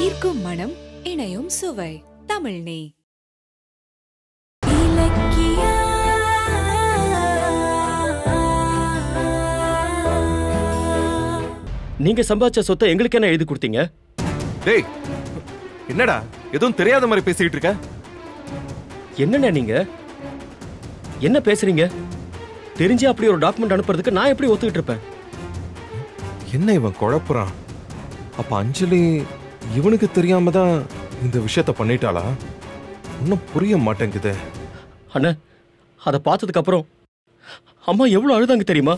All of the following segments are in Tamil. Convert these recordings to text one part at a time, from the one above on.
ஈர்க்கும் மனம் இணையும் சுவை. தமிழ் நெய். நீங்க சம்பாதிச்ச சொத்தை எங்களுக்கு என்ன எழுதி கொடுத்தீங்க? டேய் என்னடா? எதுவும் தெரியாத மாதிரி பேசிக்கிட்டு இருக்க? என்னண்ணே நீங்க? என்ன பேசுறீங்க? தெரிஞ்சு அப்படி ஒரு டாக்குமெண்ட் அனுப்புறதுக்கு நான் எப்படி ஒத்துக்கிட்டு இருப்பேன்? என்ன இவன் குழப்புறான்? அப்ப அஞ்சலி இவனுக்கு தெரியாம தான் இந்த விஷயத்த பண்ணிட்டாளா? இன்னும் புரிய மாட்டேங்குதே. அண்ணா அதை பார்த்ததுக்கு அப்புறம் அம்மா எவ்வளவு அழுதாங்க தெரியுமா?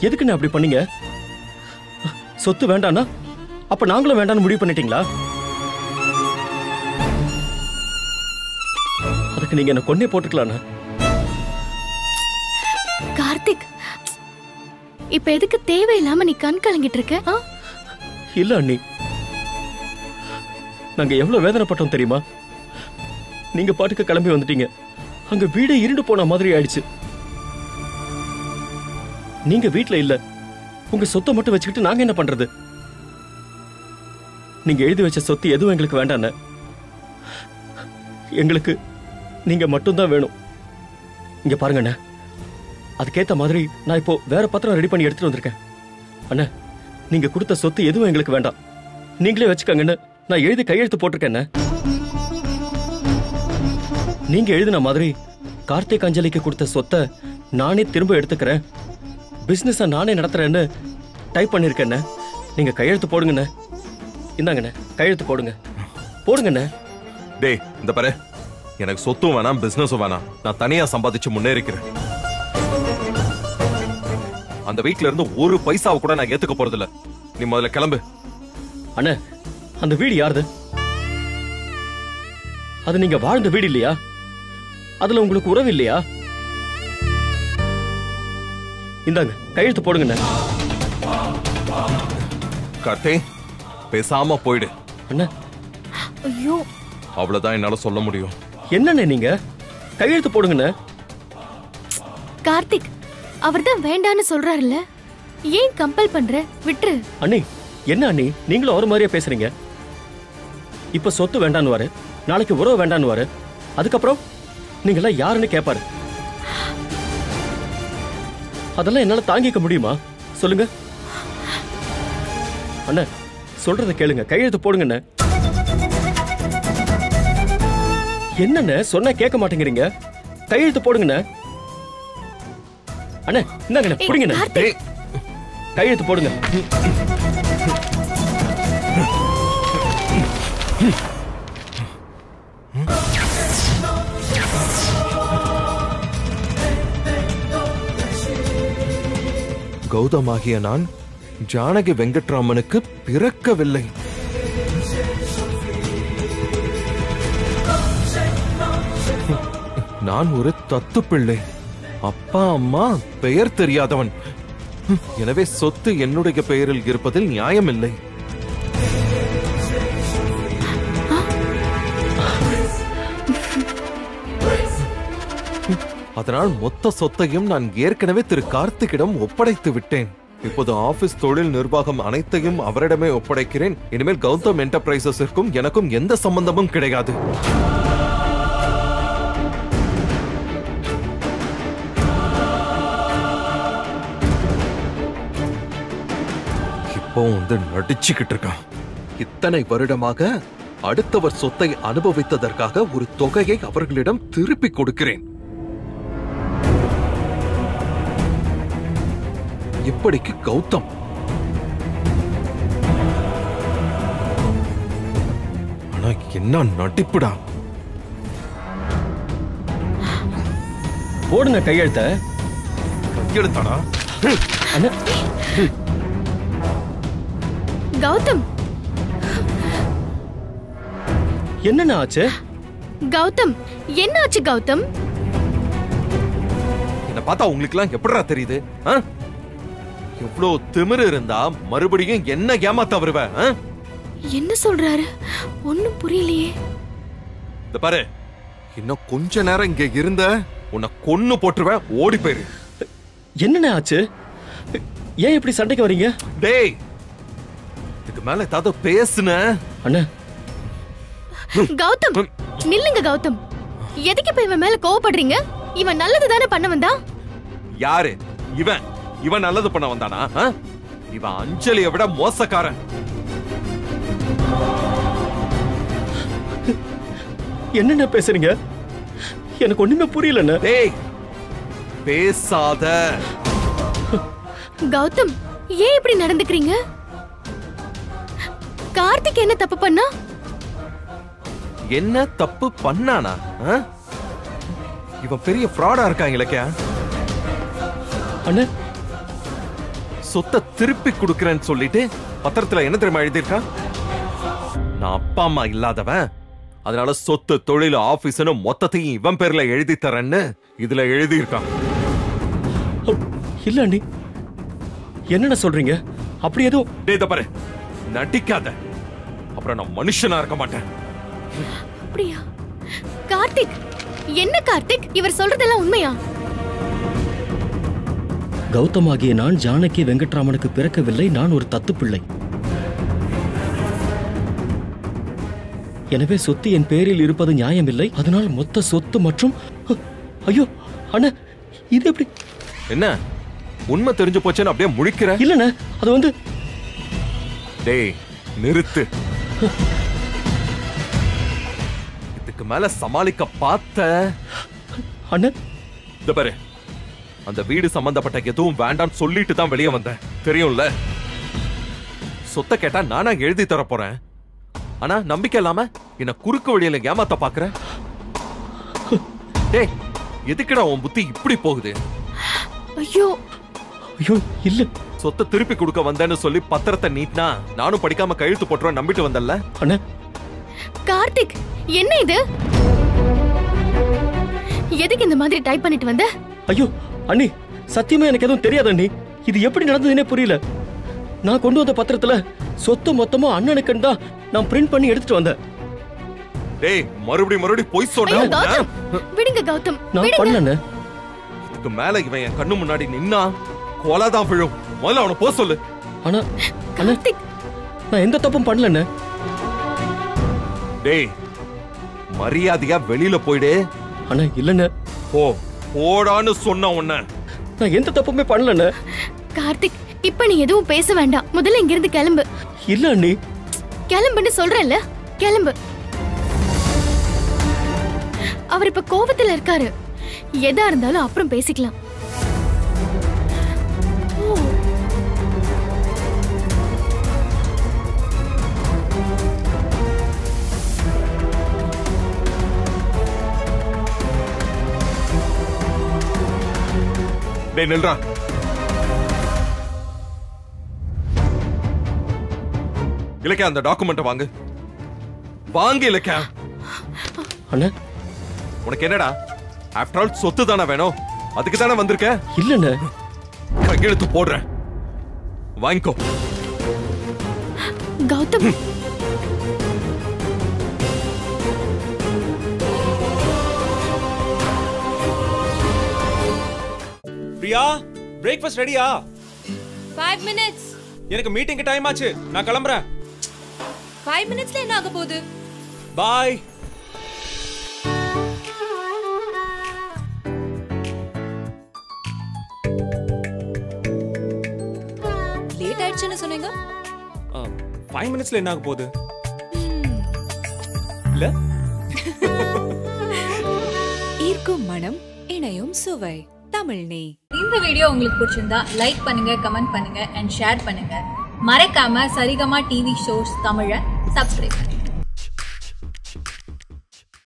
எதுக்குண்ணே அப்படி பண்ணீங்க? சொத்து வேண்டானா அப்ப நாங்களும் வேண்டாம்னு முடிவு பண்ணிட்டீங்களா? அதுக்கு நீங்க என்ன கொன்னே போட்டுக்கலாண்ணா. கார்த்திக் இப்ப எதுக்கு தேவையில்லாம நீ கண் கலங்கிட்டு இருக்க? ஆ? இல்ல அண்ணி. நாங்க எவ்வளவு வேதனைப்பட்டோம் தெரியுமா? நீங்க பாட்டுக்கு கிளம்பி வந்துட்டீங்க. அங்க வீடே இருண்டு போன மாதிரி ஆயிடுச்சு. நீங்க வீட்ல இல்ல. உங்க சொத்தை மட்டும் வச்சுக்கிட்டு நாங்க என்ன பண்றது? நீங்க எழுதி வச்ச சொத்து எதுவும் எங்களுக்கு வேண்டாண்ணே. எங்களுக்கு நீங்க மட்டும்தான் வேணும். இங்க பாருங்க அண்ணே அதுக்கேத்த மாதிரி நான் இப்போ வேற பத்திரம் ரெடி பண்ணி எடுத்துட்டு வந்திருக்கேன். அண்ணா நீங்க கொடுத்த சொத்து எதுவும் எங்களுக்கு வேண்டாம். நீங்களே வச்சுக்கங்கன்னு நான் எழுதி கையெழுத்து போட்டிருக்கேன் நீங்க எழுதின மாதிரி கார்த்திக் அஞ்சலிக்கு கொடுத்த சொத்தை நானே திரும்ப எடுத்துக்கிறேன். பிசினஸ நானே நடத்துறேன்னு டைப் பண்ணிருக்கேன் நீங்க கையெழுத்து போடுங்கண்ணே. இந்தாங்கண்ணே கையெழுத்து போடுங்க. போடுங்கண்ணே. டேய் இந்த பாரு. எனக்கு சொத்தும் வேணாம் பிசினஸும் வேணாம். நான் தனியா சம்பாதிச்சு முன்னேறிக்கிறேன். அந்த வீட்ல இருந்து ஒரு பைசாவை கூட நான் ஏத்துக்க போறது இல்ல நீ முதல்ல கிளம்பு. அண்ணே அந்த வீடு யாருது? அது நீங்க வாழ்ந்த வீடு இல்லையா? அதுல உங்களுக்கு உறவு இல்லையா? இந்தாங்க கையெழுத்து போடுங்கண்ணே. கார்த்தே பேசாம போயிடு. அண்ணே ஐயோ. அவ்வளவுதான் என்னால சொல்ல முடியும். என்னண்ணே நீங்க? கையெழுத்து போடுங்கண்ணே. கார்த்திக் அவர்தான் வேண்டான்னு சொல்றாருல்ல. ஏன் கம்பல் பண்ற? விட்டுரு. அண்ணி என்ன அண்ணி? நீங்களும் ஒரு மாதிரியா பேசுறீங்க? இப்ப சொத்து வேண்டான்னு நாளைக்கு உறவு வேண்டான்னு அதுக்கப்புறம் நீங்க எல்லாம் யாருன்னு கேட்பாரு அதெல்லாம் என்னால தாங்கிக்க முடியுமா? சொல்லுங்க. அண்ணே சொல்றத கேளுங்க. கையெழுத்து போடுங்கண்ணே. என்னண்ணே சொன்னா கேட்க மாட்டேங்கிறீங்க? கையெழுத்து போடுங்கண்ணே. அண்ணே இந்தாங்கண்ணே புடிங்கண்ணே. கையெழுத்து போடுங்க. கௌதமாகிய நான் ஜானகி வெங்கட்ராமனுக்கு பிறக்கவில்லை. நான் ஒரு தத்து பிள்ளை. அப்பா அம்மா பெயர் தெரியாதவன். எனவே சொத்து என்னுடைய பெயரில் இருப்பதில் நியாயமில்லை. அதனால் மொத்த சொத்தையும் நான் ஏற்கனவே திரு கார்த்திக்கிடம் ஒப்படைத்து விட்டேன். இப்போது ஆபீஸ் தொழில் நிர்வாகம் அனைத்தையும் அவரிடமே ஒப்படைக்கிறேன். இனிமேல் கௌதம் என்டர்பிரைசஸிற்கும் எனக்கும் எந்த சம்பந்தமும் கிடையாது. இப்போ வந்து நடிச்சுக்கிட்டு இருக்கான். இத்தனை வருடமாக அடுத்தவர் சொத்தை அனுபவித்ததற்காக ஒரு தொகையை அவர்களிடம் திருப்பி கொடுக்கிறேன். இப்படிக்கு கௌதம். ஆனா என்ன நடிப்புடா. போடுங்க கையெழுத்த. கையெழுத்தாடா. அண்ணே. கௌதம். என்னண்ணே ஆச்சு? கௌதம் என்னாச்சு கௌதம்? என்ன பார்த்தா உங்களுக்கு எல்லாம் எப்படிடா தெரியுது ஆ? இவ்ளோ திமிரு இருந்தா மறுபடியும் என்ன ஏமாத்த வருவ? என்ன சொல்றாரு? ஒண்ணும் புரியலையே. இந்த பாரு இன்னும் கொஞ்ச நேரம் இங்க இருந்த உன்னை கொன்னு போட்டுருவேன் ஓடி போயிரு. என்னண்ணே ஆச்சு? ஏன் இப்படி சண்டைக்கு வரீங்க? டேய் இது இதுக்கு மேல ஏதாவது பேசுன. அண்ணா. கௌதம் நில்லுங்க கௌதம். எதுக்கு இப்ப இவன் மேல கோவப்படுறீங்க? இவன் நல்லது தானே பண்ண வந்தா யாரு? இவன். இவன் நல்லது பண்ண வந்தானா? ஆ? இவன் அஞ்சலியை விட மோசக்காரன். என்னென்ன பேசுறீங்க? எனக்கு ஒண்ணுமே புரியலண்ணே. டேய் பேசாத. கௌதம் ஏன் இப்படி நடந்துக்கிறீங்க? கார்த்திக் என்ன தப்பு பண்ணா? என்ன தப்பு பண்ணானா? ஆ? இவன் பெரிய ஃப்ராடா இருக்கான் இலக்கியா. அண்ணா சொத்தை திருப்பி கொடுக்கறேன்னு சொல்லிட்டு பத்திரத்துல என்ன தெரியுமா எழுதியிருக்கான் நான் அப்பா அம்மா இல்லாதவன். அதனால சொத்து தொழில் ஆபீஸ்னு மொத்தத்தையும் இவன் பேர்ல எழுதி தரேன்னு இதுல எழுதியிருக்கான் இல்ல அண்ணி. என்னென்ன சொல்றீங்க? அப்படி எதுவும் டேய் பாரு. நடிக்காத. அப்புறம் நான் மனுஷனா இருக்க மாட்டேன். அப்படியா? கார்த்திக். என்ன கார்த்திக்? இவர் சொல்றதெல்லாம் உண்மையா? கௌதமாகிய நான் ஜானகி வெங்கட்ராமனுக்கு பிறக்கவில்லை நான் ஒரு தத்து பிள்ளை எனவே சொத்து என் பேரில் இருப்பது நியாயமில்லை. அதனால் மொத்த சொத்து மற்றும் ஐயோ அண்ணா இது எப்படி? என்ன? உண்மை தெரிஞ்சு போச்சுன்னு அப்படியே முழிக்கிற? இல்லண்ணே அது வந்து டேய் நிறுத்து. இதுக்கு மேல சமாளிக்க பார்த்த? அண்ணா. இந்த பாரு. அந்த வீடு சம்பந்தப்பட்ட எதுவும் வேண்டாம்னு சொல்லிட்டு தான் வெளியே வந்தேன். தெரியும்ல? சொத்தை கேட்டா நானா எழுதி தர போறேன். ஆனா நம்பிக்கை இல்லாம என்ன குறுக்கு வழியில ஏமாத்த பாக்குற? டேய் எதுக்குடா உன் புத்தி இப்படி போகுது? ஐயோ. ஐயோ இல்ல. சொத்தை திருப்பி கொடுக்க வந்தேன்னு சொல்லி பத்திரத்தை நீட்னா நானும் படிக்காம கழுத்து போட்டுருவேன் நம்பிட்டு வந்தல்ல அண்ணா. கார்த்திக் என்ன இது? எதுக்கு இந்த மாதிரி டைப் பண்ணிட்டு வந்த? ஐயோ அண்ணி சத்தியமா எனக்கு எதுவும் தெரியாது அண்ணி. இது எப்படி நடந்ததுன்னே புரியல. நான் கொண்டு வந்த பத்திரத்துல சொத்து மொத்தமா அண்ணனுக்குன்னு தான் நான் பிரிண்ட் பண்ணி எடுத்துட்டு வந்தேன். டேய் மறுபடியும் மறுபடியும் பொய் சொன்ன? விடுங்க கௌதம். நான் விடுங்க. பண்ணல இதுக்கு மேல இவன் என் கண்ணு முன்னாடி நின்னா கொலைதான் விழும். முதல்ல அவனை போக சொல்லு. ஆனா அண்ணா கார்த்திக். நான் எந்த தப்பும் பண்ணலண்ணே டேய் மரியாதையா வெளியில போயிடு. அண்ணா இல்லண்ணே. போ. போடான்னு சொன்ன உன்ன. நான் எந்த தப்புமே பண்ணலண்ணே. கார்த்திக் இப்ப நீ எதுவும் பேச வேண்டாம். முதல்ல இங்கிருந்து கிளம்பு. இல்ல அண்ணி. கிளம்புன்னு சொல்றேன்ல கிளம்பு. அவர் இப்ப கோவத்துல இருக்காரு. எதா இருந்தாலும் அப்புறம் பேசிக்கலாம். டேய் நில்றா. இலக்கியா அந்த டாக்குமெண்ட் வாங்கு. வாங்க இலக்கியா. அண்ணா. உனக்கு என்னடா? ஆஃப்டர் ஆல் சொத்து தானே வேணும். அதுக்கு தானே வந்திருக்க? இல்லண்ணே. கையெழுத்து போடுறேன். வாங்கிக்கோ. கௌதம். பிரியா பிரேக்ஃபாஸ்ட் ரெடியா? ஃபைவ் மினிட்ஸ் எனக்கு மீட்டிங்க்கு டைம் ஆச்சு. நான் கிளம்புறேன். ஃபைவ் மினிட்ஸ்ல என்ன ஆக போகுது? பாய் லேட் ஆயிடுச்சுன்னு சொன்னீங்க? ஃபைவ் மினிட்ஸ்ல என்ன ஆக போகுது? இல்ல? ஈர்க்கும் மனம் இணையும் சுவை. தமிழ் இந்த வீடியோ உங்களுக்கு பிடிச்சிருந்தா லைக் பண்ணுங்க கமெண்ட் பண்ணுங்க அண்ட் ஷேர் பண்ணுங்க. மறக்காம சரிகமா டிவி ஷோஸ் தமிழை சப்ஸ்கிரைப் பண்ணுங்க.